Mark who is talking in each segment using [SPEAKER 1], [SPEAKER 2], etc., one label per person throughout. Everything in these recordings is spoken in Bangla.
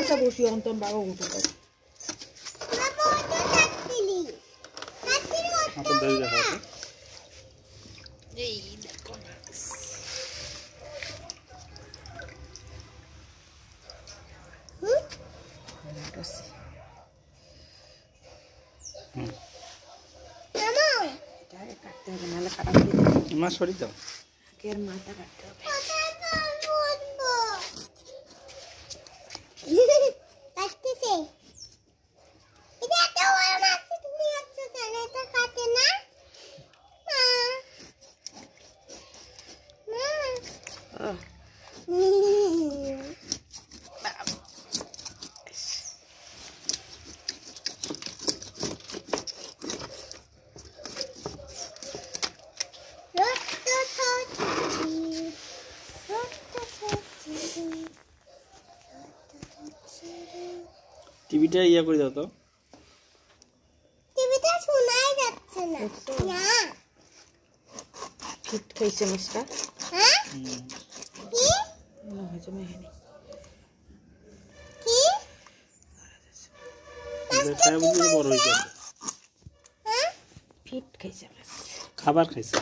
[SPEAKER 1] আচ্ছা বসি অন্তম বাবা উঠে যাবে
[SPEAKER 2] বাবা ওটা কাটতিলি কাটতিলি
[SPEAKER 3] আপনার দাদি দেখা
[SPEAKER 1] এই দেখো এটাকে কাটতে হবে নাহলে খারাপ হয়ে যাবে
[SPEAKER 3] মা সরি দাও।
[SPEAKER 1] মাথা কাটতে হবে
[SPEAKER 2] কোথায় কাটবো কাটতেছে এটা এত বড় মাছ তুমি আছো কেন এটা কাটে না মা মা
[SPEAKER 1] আহ,
[SPEAKER 2] হুম। রক্ত ছড়ছি, রক্ত ছড়ছি, রক্ত ছড়ছি।
[SPEAKER 3] টিভিটা ইয়া করে দাও তো।
[SPEAKER 2] টিভিটা শোনাই যাচ্ছে না। না।
[SPEAKER 1] ফিট খাইছে মাছটা
[SPEAKER 2] হ্যাঁ? কি?
[SPEAKER 3] বড় হয়ে যাবে
[SPEAKER 2] হ্যাঁ?
[SPEAKER 1] ফিট খাইছে মাছ
[SPEAKER 3] খাবার খাইছে।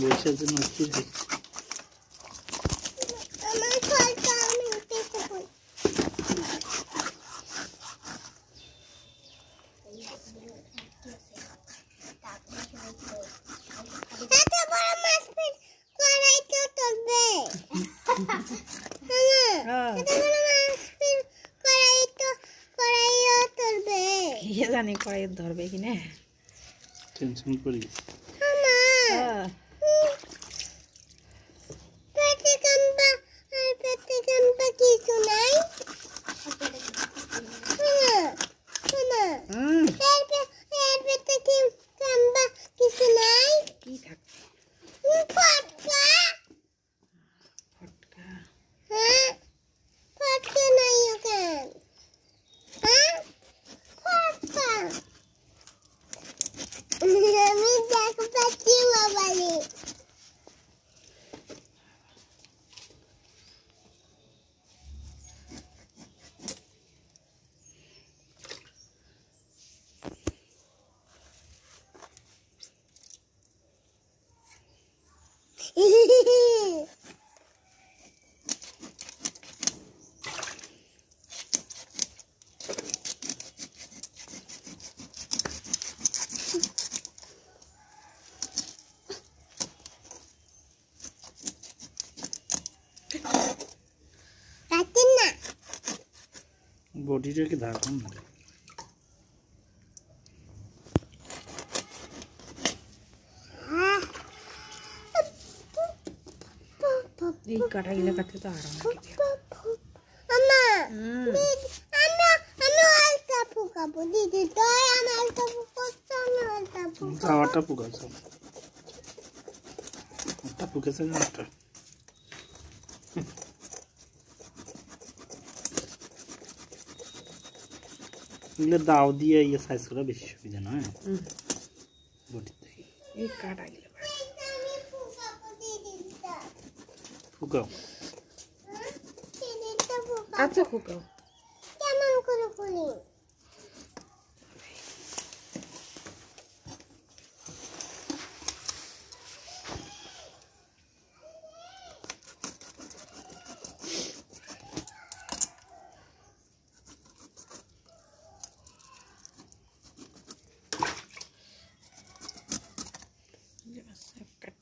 [SPEAKER 3] বসে আছে
[SPEAKER 1] জানি কড়াই ধরবে কি না
[SPEAKER 3] টেনশন করি বডিটাকে ধারণ না
[SPEAKER 1] এই কাটা গিলা কাটতে তো আরাম লাগে
[SPEAKER 2] আমা
[SPEAKER 1] হুম
[SPEAKER 2] আমি আমি আলতা ফুকাবো দিদি তোর আমার আলতা ফুকাচ্ছ আমি আলতা ফুকাবো
[SPEAKER 3] খাওয়াটা পুকাছে এগুলো দাও দিয়ে ইয়ে সাইজ করা বেশি সুবিধা নয়। থেকে ফুকাও।
[SPEAKER 1] আচ্ছা কুকাও
[SPEAKER 2] কেমন করে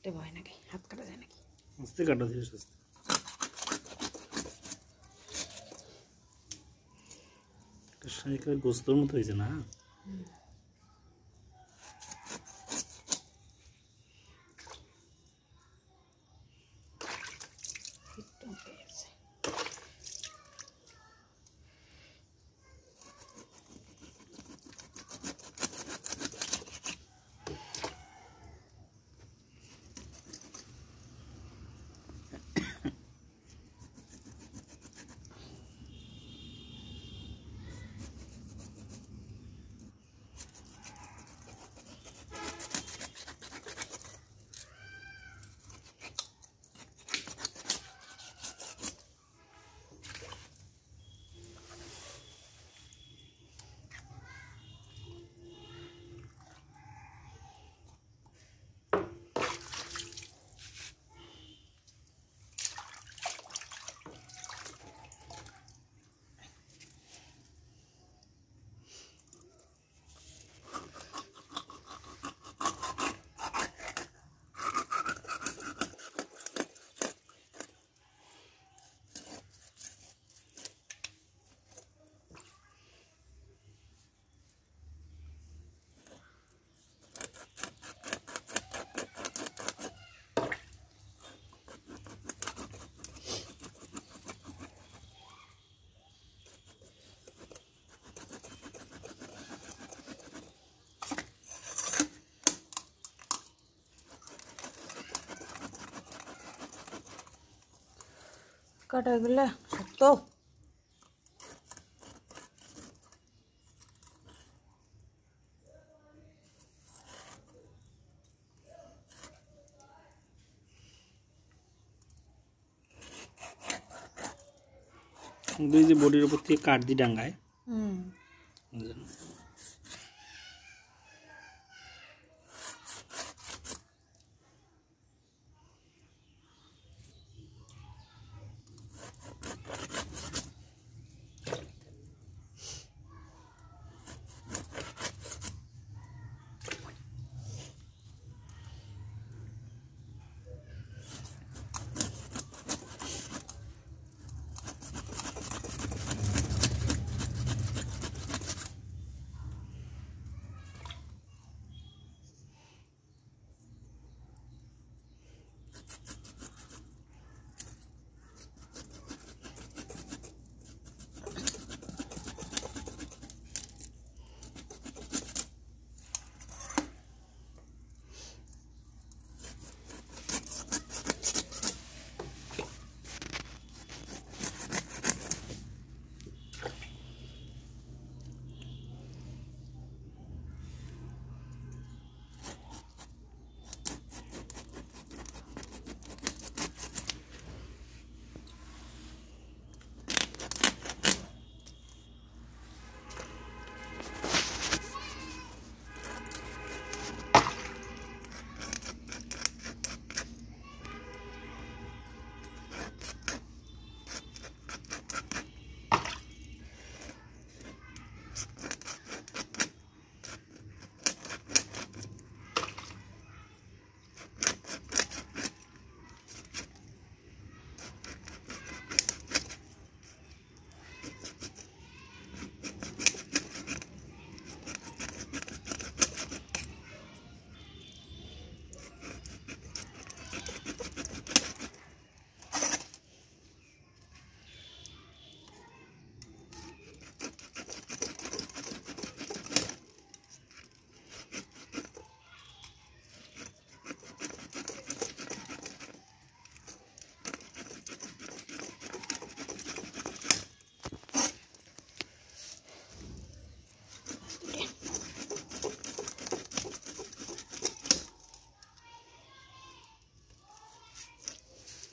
[SPEAKER 1] কাটতে ভয় নাকি হাত কাটা যায় নাকি
[SPEAKER 3] আস্তে কাটা দিয়ে আস্তে একেবারে গোস্তর মতো হয়েছে না
[SPEAKER 1] কাটা এগুলো শক্ত।
[SPEAKER 3] দুই যে বডির উপর থেকে কাঠ দিয়ে ডাঙ্গায়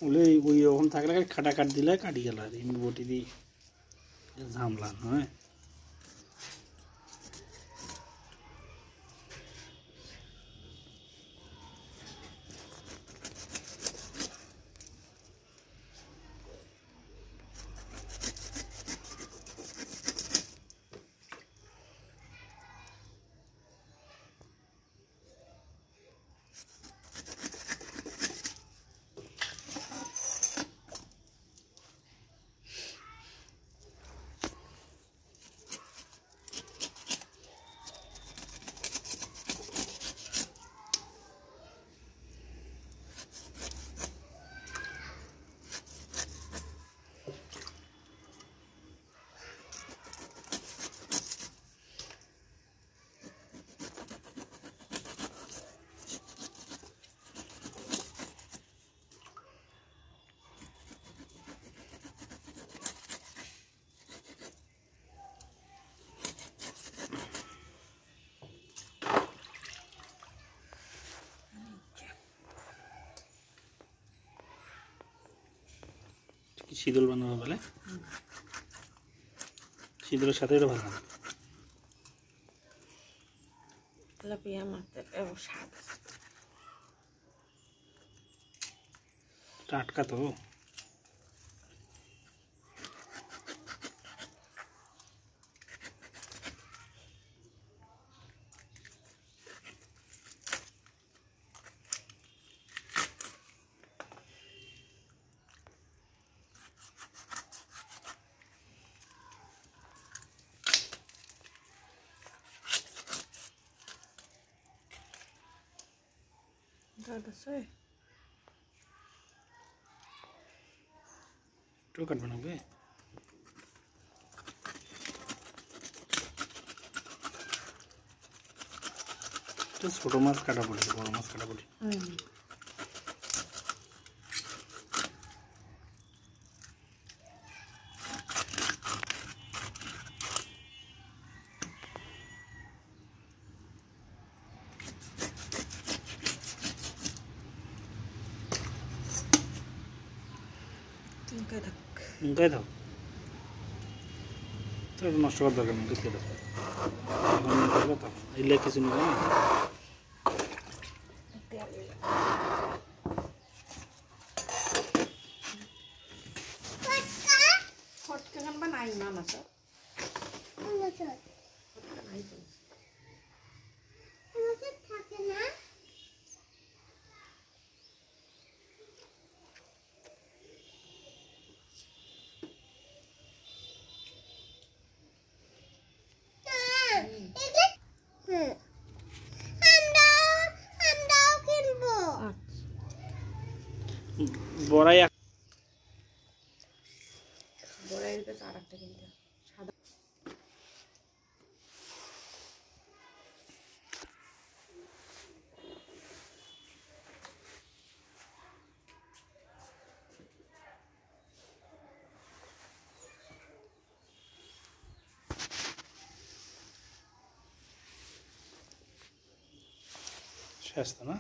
[SPEAKER 3] ওগুলো ওই রকম থাকলে কাটা খাটা কাট দিলে কাটি গেল আর এমনি দিয়ে ঝামলা নয়। শীতল বানাবো বলে? শীতলের সাথে এটা ভালো। টাটকা তো।
[SPEAKER 1] দাঁত আছে
[SPEAKER 3] একটু কাটবে না বে এটা ছোটো মাছ কাটা পড়েছে বড় মাছ কাটা পড়ে
[SPEAKER 1] হুম
[SPEAKER 3] মুখাই দাও তো এটা নষ্ট করার দরকার নেই ঢুকিয়ে দাও এখন নিয়ে করবে তো এলে কিছু নেবে না
[SPEAKER 2] ফটকা
[SPEAKER 1] ফটকা খান বা নাই না না স্যার
[SPEAKER 2] মোচর
[SPEAKER 1] ফটকা নাই তো
[SPEAKER 2] মোচর থাকে না হ্যাঁ, এই যে হুম আমরাও আমরাও কিনবো
[SPEAKER 3] বড়াই
[SPEAKER 1] বড়াইয়ের কাছে আর একটা কিনতে সাদা
[SPEAKER 3] শেষ না।